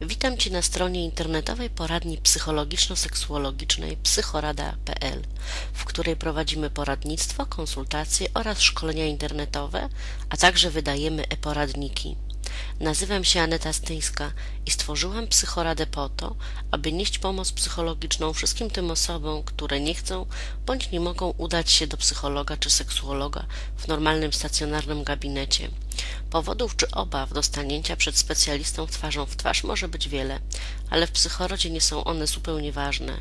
Witam Cię na stronie internetowej poradni psychologiczno-seksuologicznej psychorada.pl, w której prowadzimy poradnictwo, konsultacje oraz szkolenia internetowe, a także wydajemy e-poradniki. Nazywam się Aneta Styńska i stworzyłam Psychoradę po to, aby nieść pomoc psychologiczną wszystkim tym osobom, które nie chcą bądź nie mogą udać się do psychologa czy seksuologa w normalnym stacjonarnym gabinecie. Powodów czy obaw do stanięcia przed specjalistą twarzą w twarz może być wiele, ale w psychorodzie nie są one zupełnie ważne.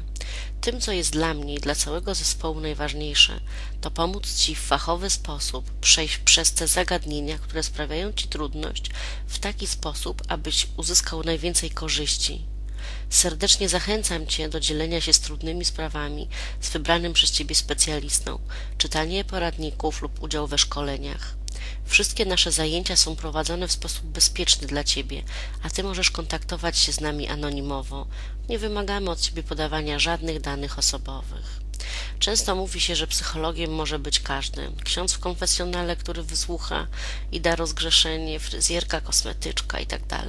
Tym, co jest dla mnie i dla całego zespołu najważniejsze, to pomóc Ci w fachowy sposób przejść przez te zagadnienia, które sprawiają Ci trudność, w taki sposób, abyś uzyskał najwięcej korzyści. Serdecznie zachęcam Cię do dzielenia się z trudnymi sprawami z wybranym przez Ciebie specjalistą, czytanie poradników lub udział we szkoleniach. Wszystkie nasze zajęcia są prowadzone w sposób bezpieczny dla Ciebie, a Ty możesz kontaktować się z nami anonimowo. Nie wymagamy od Ciebie podawania żadnych danych osobowych. Często mówi się, że psychologiem może być każdy. Ksiądz w konfesjonale, który wysłucha i da rozgrzeszenie, fryzjerka, kosmetyczka itd. Tak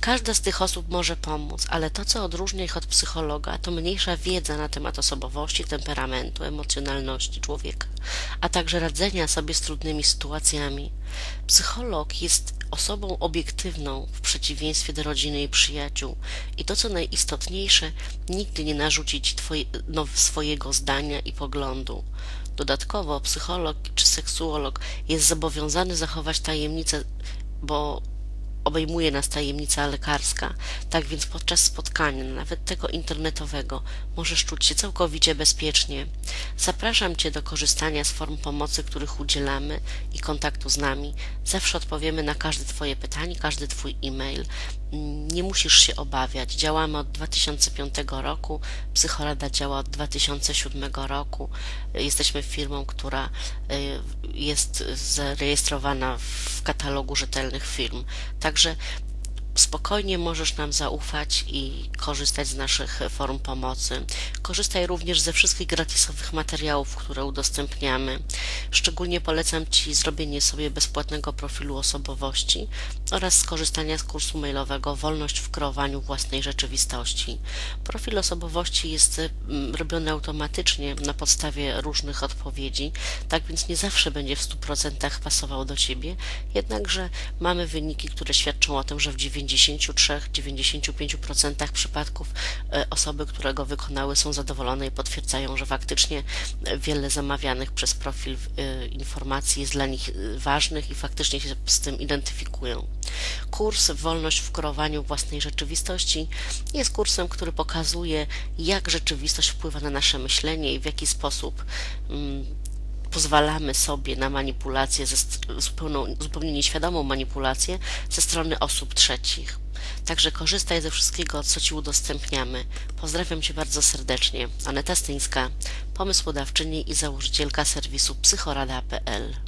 Każda z tych osób może pomóc, ale to, co odróżnia ich od psychologa, to mniejsza wiedza na temat osobowości, temperamentu, emocjonalności człowieka, a także radzenia sobie z trudnymi sytuacjami. Psycholog jest osobą obiektywną w przeciwieństwie do rodziny i przyjaciół i to, co najistotniejsze, nigdy nie narzuci ci twoje, no, swojego zdania i poglądu. Dodatkowo psycholog czy seksuolog jest zobowiązany zachować tajemnicę, bo obejmuje nas tajemnica lekarska. Tak więc podczas spotkania, nawet tego internetowego, możesz czuć się całkowicie bezpiecznie. Zapraszam Cię do korzystania z form pomocy, których udzielamy i kontaktu z nami. Zawsze odpowiemy na każde Twoje pytanie, każdy Twój e-mail. Nie musisz się obawiać. Działamy od 2005 roku, Psychorada działa od 2007 roku. Jesteśmy firmą, która y, jest zarejestrowana w katalogu rzetelnych firm. Także spokojnie możesz nam zaufać i korzystać z naszych form pomocy. Korzystaj również ze wszystkich gratisowych materiałów, które udostępniamy. Szczególnie polecam Ci zrobienie sobie bezpłatnego profilu osobowości oraz skorzystania z kursu mailowego Wolność w kreowaniu własnej rzeczywistości. Profil osobowości jest mm, robiony automatycznie na podstawie różnych odpowiedzi, tak więc nie zawsze będzie w 100% pasował do Ciebie, jednakże mamy wyniki, które świadczą o tym, że w 90 93-95% przypadków e, osoby, które go wykonały, są zadowolone i potwierdzają, że faktycznie wiele zamawianych przez profil e, informacji jest dla nich e, ważnych i faktycznie się z tym identyfikują. Kurs Wolność w kreowaniu własnej rzeczywistości jest kursem, który pokazuje, jak rzeczywistość wpływa na nasze myślenie i w jaki sposób mm, pozwalamy sobie na manipulację, ze, zupełną, zupełnie nieświadomą manipulację ze strony osób trzecich. Także korzystaj ze wszystkiego, co Ci udostępniamy. Pozdrawiam Cię bardzo serdecznie. Aneta Styńska, pomysłodawczyni i założycielka serwisu psychorada.pl